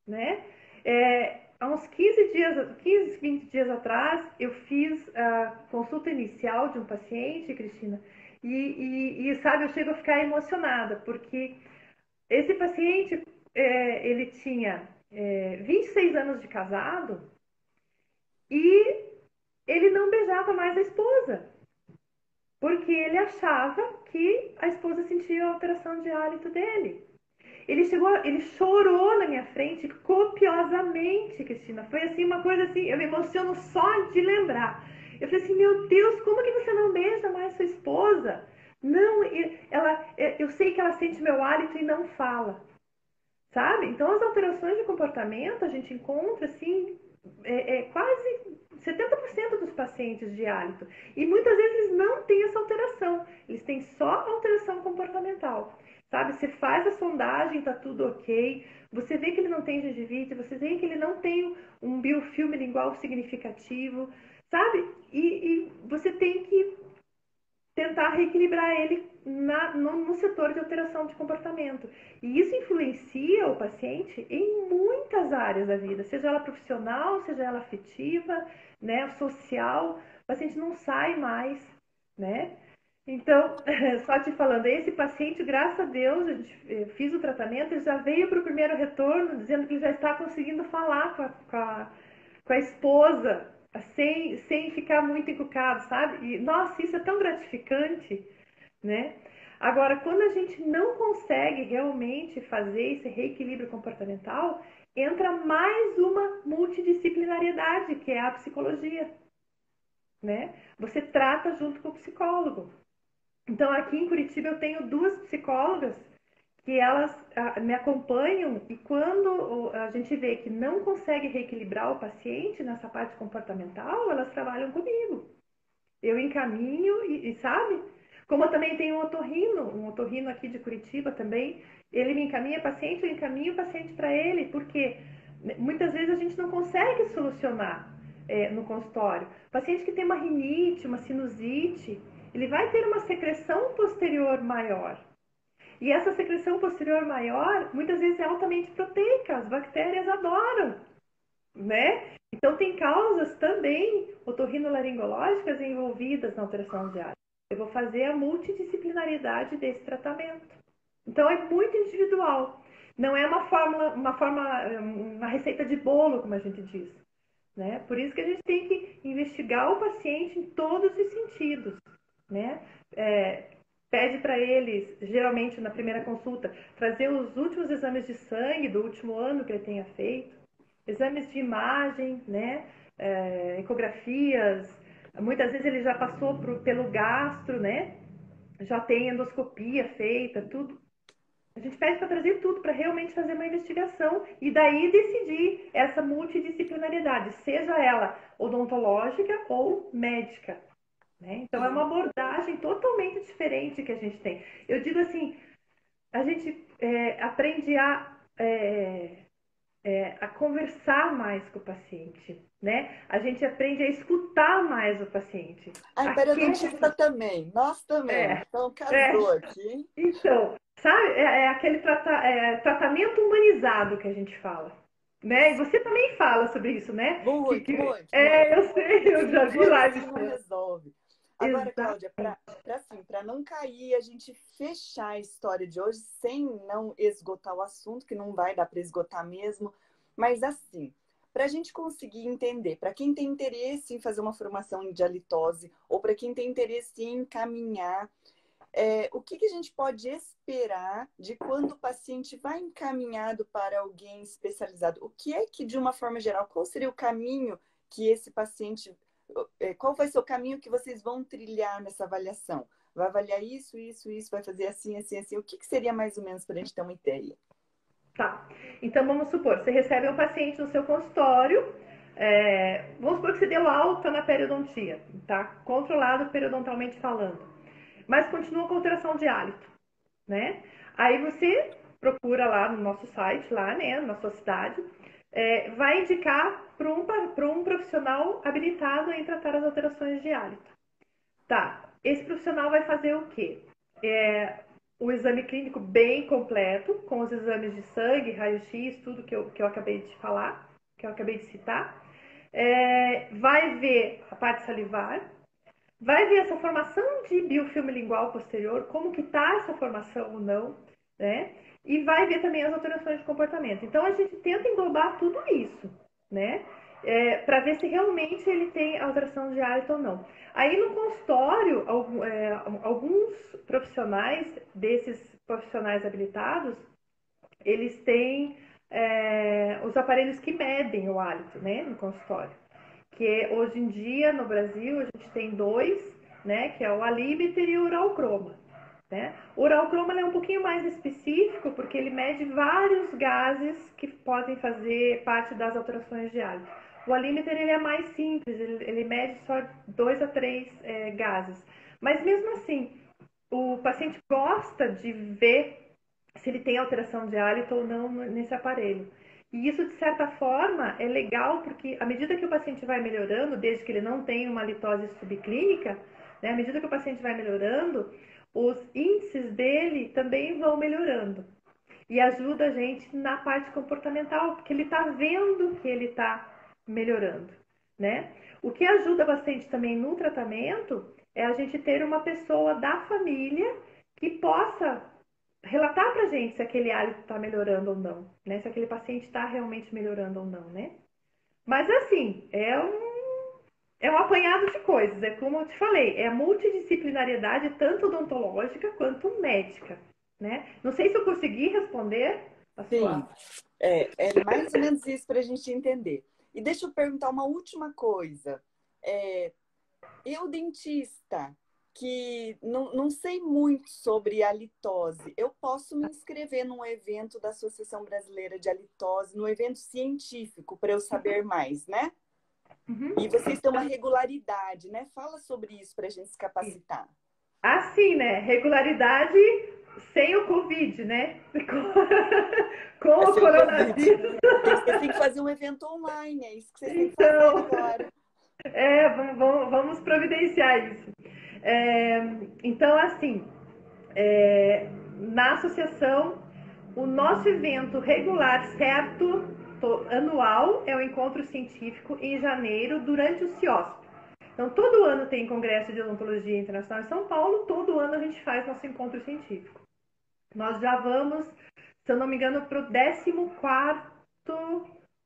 né? É, há uns 15 dias, 15, 20 dias atrás, eu fiz a consulta inicial de um paciente, Cristina, e, e, e sabe, eu chego a ficar emocionada, porque esse paciente, é, ele tinha é, 26 anos de casado e ele não beijava mais a esposa, porque ele achava que a esposa sentia a alteração de hálito dele. Ele chegou, ele chorou na minha frente copiosamente, Cristina. Foi assim uma coisa assim, eu me emociono só de lembrar. Eu falei assim, meu Deus, como que você não beija mais sua esposa? Não, ela, eu sei que ela sente meu hálito e não fala, sabe? Então as alterações de comportamento a gente encontra assim, é, é quase 70% dos pacientes de hálito. E muitas vezes não tem essa alteração, eles têm só alteração comportamental. Sabe, você faz a sondagem, tá tudo ok, você vê que ele não tem gengivite, você vê que ele não tem um biofilme lingual significativo, sabe? E, e você tem que tentar reequilibrar ele na, no, no, setor de alteração de comportamento. E isso influencia o paciente em muitas áreas da vida, seja ela profissional, seja ela afetiva, né, social. O paciente não sai mais, né? Então, só te falando, esse paciente, graças a Deus, eu eh, fiz o tratamento, ele já veio para o primeiro retorno dizendo que já está conseguindo falar com a, com a, com a esposa, sem, sem ficar muito encucado, sabe? E, nossa, isso é tão gratificante, né? Agora, quando a gente não consegue realmente fazer esse reequilíbrio comportamental, entra mais uma multidisciplinariedade, que é a psicologia, né? Você trata junto com o psicólogo. Então, aqui em Curitiba, eu tenho duas psicólogas que elas a, me acompanham e quando a gente vê que não consegue reequilibrar o paciente nessa parte comportamental, elas trabalham comigo. Eu encaminho e, e sabe? Como eu também tenho um otorrino, um otorrino aqui de Curitiba também, ele me encaminha paciente, eu encaminho o paciente para ele, porque muitas vezes a gente não consegue solucionar é, no consultório. Paciente que tem uma rinite, uma sinusite, ele vai ter uma secreção posterior maior. E essa secreção posterior maior, muitas vezes é altamente proteica, as bactérias adoram, né? Então tem causas também otorrinolaringológicas envolvidas na alteração de ar. Eu vou fazer a multidisciplinariedade desse tratamento. Então é muito individual. Não é uma fórmula, uma forma, uma receita de bolo, como a gente diz. Né? Por isso que a gente tem que investigar o paciente em todos os sentidos né? É, pede para eles, geralmente na primeira consulta, trazer os últimos exames de sangue do último ano que ele tenha feito, exames de imagem, né? É, ecografias. Muitas vezes ele já passou pelo gastro, né? Já tem endoscopia feita, tudo. A gente pede para trazer tudo para realmente fazer uma investigação e daí decidir essa multidisciplinariedade, seja ela odontológica ou médica. Né? Então é uma abordagem totalmente diferente que a gente tem. Eu digo assim, a gente é, aprende a, é, é, a conversar mais com o paciente, né? A gente aprende a escutar mais o paciente. A periodontista também, nós também. É, então casou é. aqui. Então, sabe, é, é aquele trata, é, tratamento humanizado que a gente fala. Né? E você também fala sobre isso, né? Muito, que, muito. É, eu sei, eu já vi lá. Não resolve. Agora, Cláudia, para assim, não cair, a gente fechar a história de hoje sem não esgotar o assunto, que não vai dar para esgotar mesmo, mas assim, para a gente conseguir entender, para quem tem interesse em fazer uma formação em dialitose, ou para quem tem interesse em encaminhar, é, o que, que a gente pode esperar de quando o paciente vai encaminhado para alguém especializado? O que é que, de uma forma geral, qual seria o caminho que esse paciente qual vai ser o caminho que vocês vão trilhar nessa avaliação? Vai avaliar isso, isso, isso, vai fazer assim, assim, assim. O que, que seria mais ou menos para a gente ter uma ideia? Tá. Então vamos supor, você recebe um paciente no seu consultório. É, vamos supor que você deu alta na periodontia, tá? Controlado periodontalmente falando. Mas continua com alteração de hálito, né? Aí você procura lá no nosso site, lá, né, na sua cidade, é, vai indicar para um, um profissional habilitado em tratar as alterações de hálito. Tá, esse profissional vai fazer o quê? É, o exame clínico bem completo, com os exames de sangue, raio-x, tudo que eu, que eu acabei de falar, que eu acabei de citar. É, vai ver a parte salivar, vai ver essa formação de biofilme lingual posterior, como que está essa formação ou não, né? E vai ver também as alterações de comportamento. Então, a gente tenta englobar tudo isso, né? É, para ver se realmente ele tem alteração de hálito ou não. Aí no consultório, é, alguns profissionais desses profissionais habilitados, eles têm é, os aparelhos que medem o hálito, né, no consultório. Que hoje em dia no Brasil a gente tem dois, né, que é o alímeter e o uralcroma. Né? O uralcroma é um pouquinho mais específico porque ele mede vários gases que podem fazer parte das alterações de hálito. O alímeter ele é mais simples, ele, ele mede só dois a três é, gases. Mas mesmo assim, o paciente gosta de ver se ele tem alteração de hálito ou não nesse aparelho. E isso, de certa forma, é legal porque à medida que o paciente vai melhorando, desde que ele não tenha uma litose subclínica, né, à medida que o paciente vai melhorando, os índices dele também vão melhorando. E ajuda a gente na parte comportamental, porque ele está vendo que ele está melhorando, né? O que ajuda bastante também no tratamento é a gente ter uma pessoa da família que possa relatar pra gente se aquele hálito está melhorando ou não, né? Se aquele paciente está realmente melhorando ou não, né? Mas assim, é um é um apanhado de coisas, é como eu te falei, é a multidisciplinariedade tanto odontológica quanto médica, né? Não sei se eu consegui responder a sua... Sim, é, é mais ou menos isso para a gente entender. E deixa eu perguntar uma última coisa. É, eu, dentista, que não, não sei muito sobre a litose, eu posso me inscrever num evento da Associação Brasileira de Halitose, num evento científico, para eu saber mais, né? Uhum. E vocês têm uma regularidade, né? Fala sobre isso para a gente se capacitar. Assim, né? Regularidade sem o Covid, né? Com, com o coronavírus. Você tem que fazer um evento online, é isso que você então, tem que fazer então, agora. É, vamos, vamos providenciar isso. É, então, assim, é, na associação, o nosso evento regular certo, anual, é o encontro científico em janeiro, durante o CIOSP. Então, todo ano tem Congresso de Odontologia Internacional em São Paulo, todo ano a gente faz nosso encontro científico. Nós já vamos, se eu não me engano, para o 14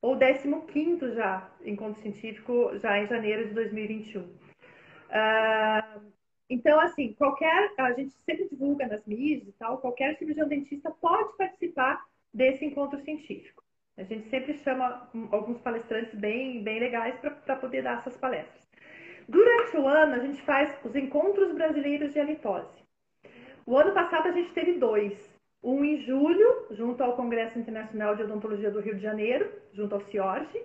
ou 15 já, encontro científico, já em janeiro de 2021. Uh, ah, então, assim, qualquer, a gente sempre divulga nas mídias e tal, qualquer cirurgião dentista pode participar desse encontro científico. A gente sempre chama alguns palestrantes bem, bem legais para poder dar essas palestras. Durante o ano, a gente faz os encontros brasileiros de halitose. O ano passado a gente teve dois. Um em julho, junto ao Congresso Internacional de Odontologia do Rio de Janeiro, junto ao CIORG,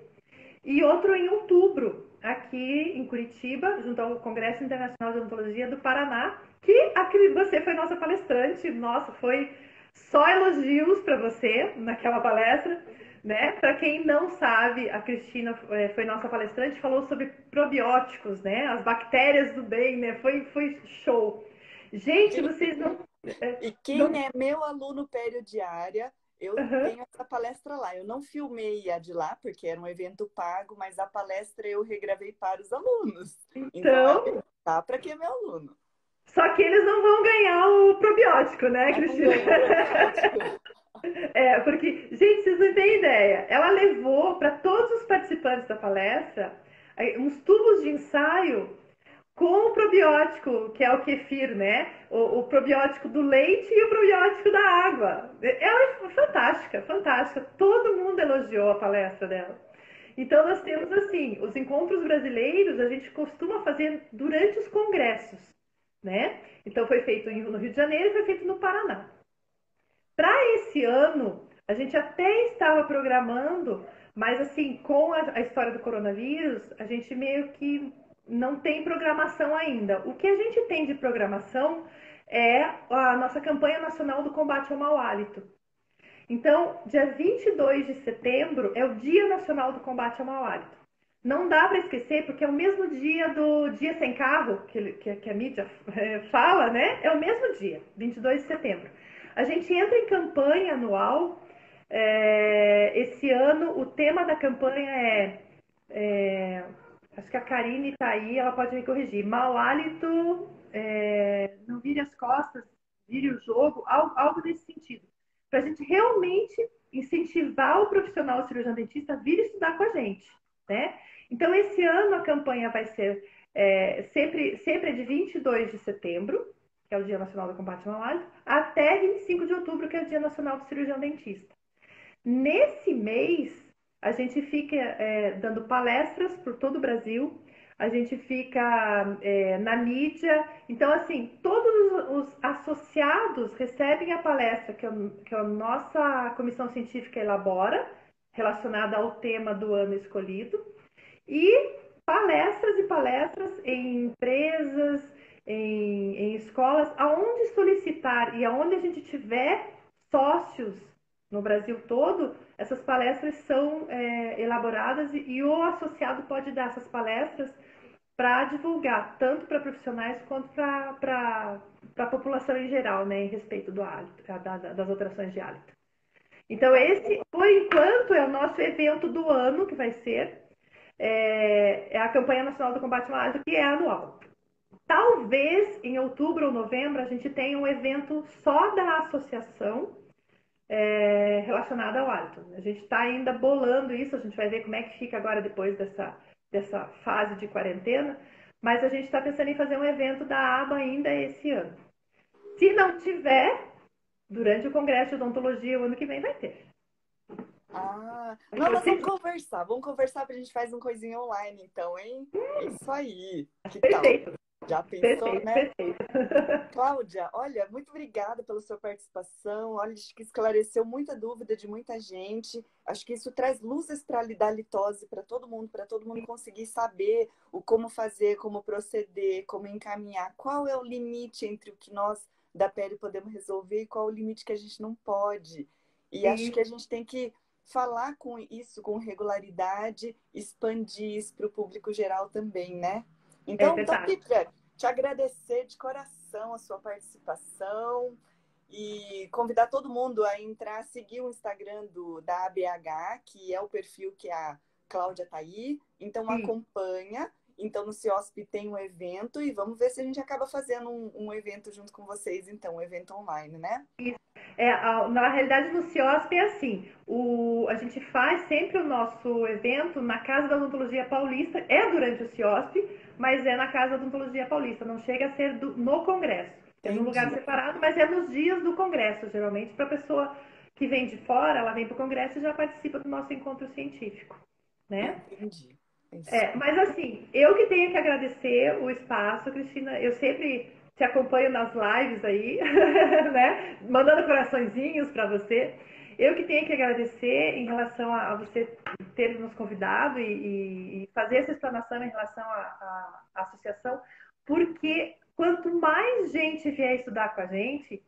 e outro em outubro, aqui em Curitiba, junto ao Congresso Internacional de Odontologia do Paraná, que você foi nossa palestrante, nossa, foi só elogios para você naquela palestra, né? Para quem não sabe, a Cristina é, foi nossa palestrante, falou sobre probióticos, né? As bactérias do bem, né? Foi, foi show. Gente, vocês não. É, e quem não... é meu aluno periodiária, eu uhum. tenho essa palestra lá. Eu não filmei a de lá, porque era um evento pago, mas a palestra eu regravei para os alunos. Então, então tá para quem é meu aluno. Só que eles não vão ganhar o probiótico, né, Cristina? É, porque, gente, vocês não têm ideia. Ela levou para todos os participantes da palestra uns tubos de ensaio com o probiótico, que é o kefir, né? O, o, probiótico do leite e o probiótico da água. Ela é fantástica, fantástica. Todo mundo elogiou a palestra dela. Então, nós temos, assim, os encontros brasileiros a gente costuma fazer durante os congressos, né? Então, foi feito no Rio de Janeiro e foi feito no Paraná. Para esse ano, a gente até estava programando, mas, assim, com a, a história do coronavírus, a gente meio que não tem programação ainda. O que a gente tem de programação é a nossa campanha nacional do combate ao mau hálito. Então, dia 22 de setembro é o Dia Nacional do Combate ao Mau Hálito. não dá para esquecer, porque é o mesmo dia do Dia Sem Carro, que, que, que a mídia é, fala, né? É o mesmo dia, 22 de setembro. A gente entra em campanha anual. É, esse ano, o tema da campanha é, é acho que a Karine está aí, ela pode me corrigir. Mau hálito, é, não vire as costas, vire o jogo, algo, algo desse sentido. Para a gente realmente incentivar o profissional cirurgião dentista a vir estudar com a gente, né? Então, esse ano a campanha vai ser é, sempre, sempre de 22 de setembro, que é o Dia Nacional do Combate ao Mal até 25 de outubro, que é o Dia Nacional do Cirurgião Dentista. Nesse mês, a gente fica é, dando palestras por todo o Brasil, a gente fica é, na mídia. Então, assim, todos os associados recebem a palestra que, que a nossa comissão científica elabora, relacionada ao tema do ano escolhido e palestras e palestras em empresas, em, em escolas, aonde solicitar e aonde a gente tiver sócios no Brasil todo, essas palestras são é, elaboradas e, e, o associado pode dar essas palestras para divulgar, tanto para profissionais quanto para a população em geral, né, em respeito do hálito, da, das alterações de hálito. Então, esse, por enquanto, é o nosso evento do ano, que vai ser é, é a campanha nacional do combate ao hálito, que é anual. Talvez em outubro ou novembro a gente tenha um evento só da associação é, relacionado ao hálito. A gente está ainda bolando isso, a gente vai ver como é que fica agora depois dessa, dessa fase de quarentena, mas a gente está pensando em fazer um evento da ABA ainda esse ano. Se não tiver, durante o Congresso de Odontologia o ano que vem vai ter. Ah, não, nós vamos conversar. Vamos conversar pra gente fazer um coisinho online, então, hein? É isso aí. Que perfeito. Tal? Já pensou, perfeito, né? Perfeito. Cláudia, olha, muito obrigada pela sua participação. Olha, acho que esclareceu muita dúvida de muita gente. Acho que isso traz luzes para da litose para todo mundo, para todo mundo conseguir saber o como fazer, como proceder, como encaminhar. Qual é o limite entre o que nós da pele podemos resolver e qual é o limite que a gente não pode. E Sim. acho que a gente tem que falar com isso com regularidade, expandir isso para o público geral também, né? Então, é Pitra, te agradecer de coração a sua participação e convidar todo mundo a entrar, seguir o Instagram do, da ABH, que é o perfil que a Cláudia tá aí. Então, Sim. acompanha. Então, no CIOSP tem um evento e vamos ver se a gente acaba fazendo um, um evento junto com vocês, então, um evento online, né? É, na realidade, no CIOSP é assim: o, a gente faz sempre o nosso evento na Casa da Odontologia Paulista, é durante o CIOSP, mas é na Casa da Odontologia Paulista, não chega a ser do, no Congresso. É num lugar separado, mas é nos dias do Congresso, geralmente, para a pessoa que vem de fora, ela vem para o Congresso e já participa do nosso encontro científico. Né? Entendi. É, mas assim, eu que tenho que agradecer o espaço, Cristina, eu sempre te acompanho nas lives aí, né? Mandando coraçõezinhos para você. Eu que tenho que agradecer em relação a, você ter nos convidado e, e, fazer essa explanação em relação à associação, porque quanto mais gente vier estudar com a gente,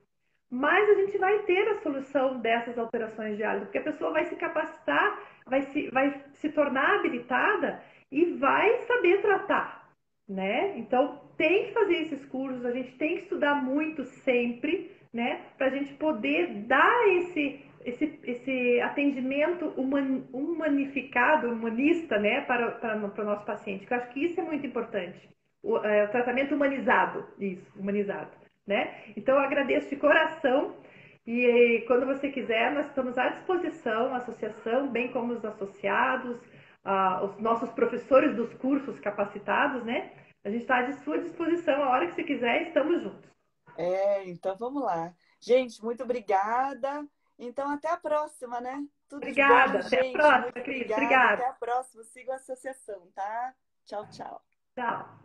mais a gente vai ter a solução dessas alterações de hálito, porque a pessoa vai se capacitar, vai se, vai se tornar habilitada e vai saber tratar, né? Então tem que fazer esses cursos, a gente tem que estudar muito sempre, né? Para a gente poder dar esse, esse, esse atendimento human, humanificado, humanista, né? Para, para, para o nosso paciente. Eu acho que isso é muito importante. O, é, o tratamento humanizado, isso, humanizado, né? Então eu agradeço de coração. E quando você quiser, nós estamos à disposição, a associação, bem como os associados, os nossos professores dos cursos capacitados, né? A gente está à sua disposição a hora que você quiser, estamos juntos. É, então vamos lá. Gente, muito obrigada. Então, até a próxima, né? Tudo obrigada, bom, até gente. a próxima, Cris. Obrigada. Até a próxima. Siga a associação, tá? Tchau, tchau. Tchau.